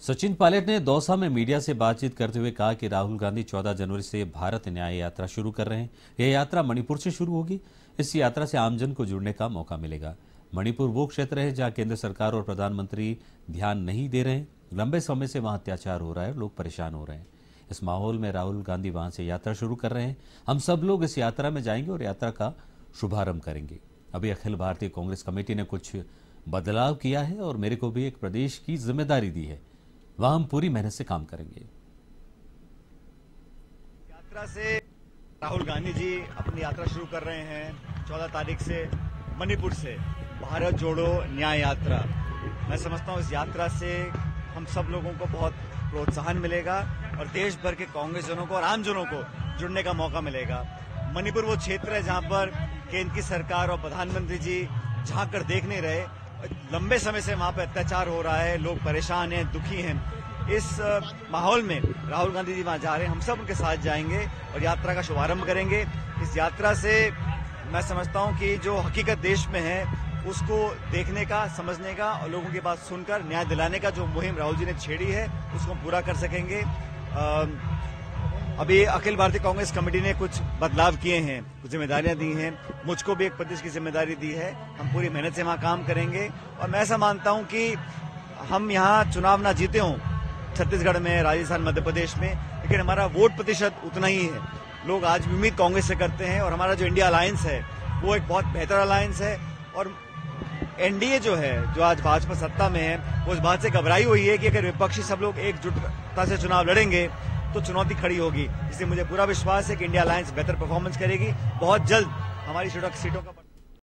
सचिन पायलट ने दौसा में मीडिया से बातचीत करते हुए कहा कि राहुल गांधी 14 जनवरी से भारत न्याय यात्रा शुरू कर रहे हैं। यह यात्रा मणिपुर से शुरू होगी। इस यात्रा से आमजन को जुड़ने का मौका मिलेगा। मणिपुर वो क्षेत्र है जहाँ केंद्र सरकार और प्रधानमंत्री ध्यान नहीं दे रहे हैं। लंबे समय से वहाँ अत्याचार हो रहा है लोग परेशान हो रहे हैं। इस माहौल में राहुल गांधी वहाँ से यात्रा शुरू कर रहे हैं। हम सब लोग इस यात्रा में जाएँगे और यात्रा का शुभारंभ करेंगे। अभी अखिल भारतीय कांग्रेस कमेटी ने कुछ बदलाव किया है और मेरे को भी एक प्रदेश की ज़िम्मेदारी दी है। वहाँ हम पूरी मेहनत से काम करेंगे। यात्रा से राहुल गांधी जी अपनी यात्रा शुरू कर रहे हैं 14 तारीख से मणिपुर से। भारत जोड़ो न्याय यात्रा। मैं समझता हूँ इस यात्रा से हम सब लोगों को बहुत प्रोत्साहन मिलेगा और देश भर के कांग्रेस जनों को और आम जनों को जुड़ने का मौका मिलेगा। मणिपुर वो क्षेत्र है जहाँ पर केंद्र की सरकार और प्रधानमंत्री जी झाँक कर देख नहीं रहे। लंबे समय से वहाँ पर अत्याचार हो रहा है, लोग परेशान हैं, दुखी हैं। इस माहौल में राहुल गांधी जी वहाँ जा रहे हैं। हम सब उनके साथ जाएँगे और यात्रा का शुभारंभ करेंगे। इस यात्रा से मैं समझता हूँ कि जो हकीकत देश में है, उसको देखने का, समझने का और लोगों की बात सुनकर न्याय दिलाने का जो मुहिम राहुल जी ने छेड़ी है, उसको पूरा कर सकेंगे। अभी अखिल भारतीय कांग्रेस कमेटी ने कुछ बदलाव किए हैं, कुछ जिम्मेदारियाँ दी हैं। मुझको भी एक प्रदेश की ज़िम्मेदारी दी है। हम पूरी मेहनत से वहाँ काम करेंगे। और मैं ऐसा मानता हूँ कि हम यहाँ चुनाव ना जीते हों, छत्तीसगढ़ में, राजस्थान, मध्य प्रदेश में, लेकिन हमारा वोट प्रतिशत उतना ही है। लोग आज भी उम्मीद कांग्रेस से करते हैं और हमारा जो इंडिया अलायंस है, वो एक बहुत बेहतर अलायंस है। और एनडीए जो है, जो आज भाजपा सत्ता में है, वो इस बात से घबराई हुई है कि अगर विपक्षी सब लोग एकजुटता से चुनाव लड़ेंगे तो चुनौती खड़ी होगी। इसलिए मुझे पूरा विश्वास है कि इंडिया अलायंस बेहतर परफॉर्मेंस करेगी। बहुत जल्द हमारी सीटों का